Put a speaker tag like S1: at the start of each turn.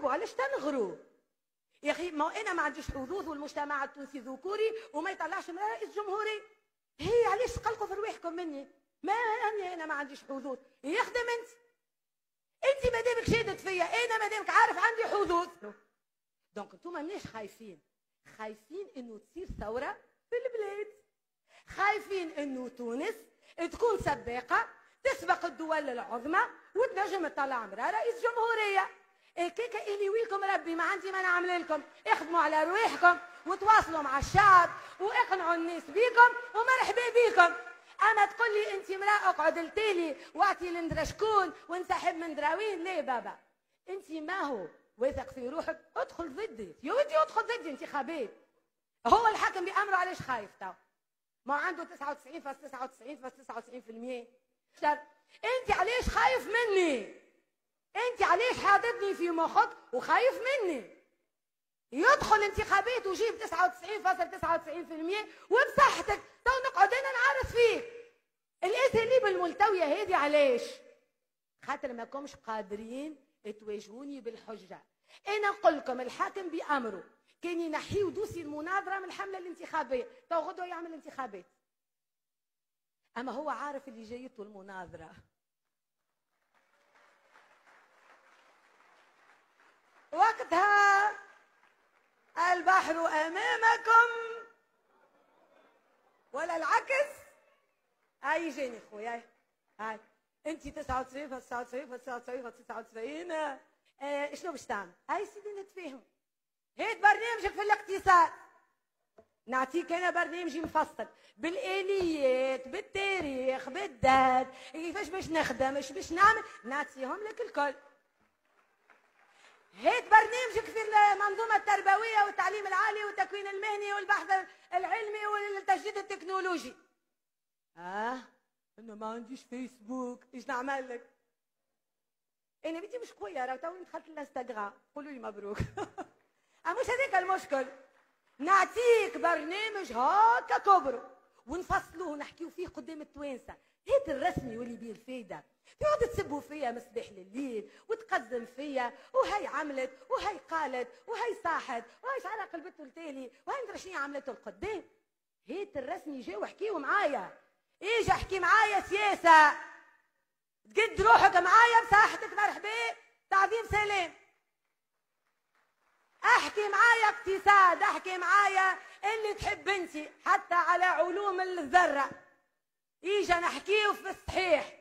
S1: نتبعوا علاش تنغروا يا أخي ما أنا ما عنديش حظوظ والمجتمع التونسي ذكوري وما يطلعش امراه رئيس جمهوري. هي علاش تقلقوا في رواحكم مني؟ ما أني أنا ما عنديش حظوظ يخدم انت أنت ما دامك شادت فيا أنا ما دامك عارف عندي حظوظ donc أنتم مانيش خايفين. خايفين إنه تصير ثورة في البلاد. خايفين إنه تونس تكون سباقة تسبق الدول العظمى وتنجم تطلع امراه رئيس جمهورية. كيكا إلي ويلكم ربي ما عندي ما نعمل لكم. اخدموا على رواحكم وتواصلوا مع الشعب وإقنعوا الناس بيكم ومرحبا بيكم. أما تقول لي انت امرأة اقعد التالي واعطي لندرا شكون وانسحب من دراوين. ليه بابا. انت ما هو؟ واثق في روحك. ادخل ضدي. يا ودي ادخل ضدي انتخابات هو الحاكم بأمره علاش خايف تو؟ ما عنده 99.99.99% انت علاش خايف مني؟ انت علاش حاططني في مخك وخايف مني. يدخل انتخابات ويجيب 99.99% وبصحتك. تو نقعد أنا نعرف فيك. الاساليب الملتويه هذه علاش؟ خاطر ما كومش قادرين تواجهوني بالحجه أنا نقول لكم الحاكم بأمره كان ينحيو دوسي المناظرة من الحمله الانتخابيه تو غدوه يعمل انتخابات. أما هو عارف اللي جايته المناظرة. البحر أمامكم. ولا العكس. هاي جاني خويا. هاي. انت 99 99 99 99 آه شنو باش تعمل؟ هاي سيدي نتفاهم. هيت برنامجك في الاقتصاد. نعطيك أنا برنامجي مفصل. بالآليات بالتاريخ بالذات. كيفاش باش نخدم إيش باش نعمل؟ نعطيهم لك الكل. هيك برنامجك في المنظومة التربوية والتعليم العالي والتكوين المهني والبحث العلمي والتجديد التكنولوجي. آه أنا ما عنديش فيسبوك. إيش نعمل لك؟ أنا بنتي مش قوية راه توني دخلت الإنستغرام. قولوا لي مبروك. أه، مش هذاك المشكل. نعطيك برنامج هكا كبر ونفصلوه ونحكيو فيه قدام التوانسة. هيك الرسمي واللي بيه الفايده تقعد تسبوا فيا مصباح لليل. وتقدم فيا وهي عملت وهي قالت وهي صاحت وهي شعرها قلبته التالي وهي مدري شنو عملته القدام هيت الرسمي جا وحكيوا معايا إيجي أحكي معايا سياسة. تقد روحك معايا بصحتك مرحبا. تعظيم سلام أحكي معايا اقتصاد أحكي معايا اللي تحب انت حتى على علوم الذرة. اجا نحكيه في الصحيح.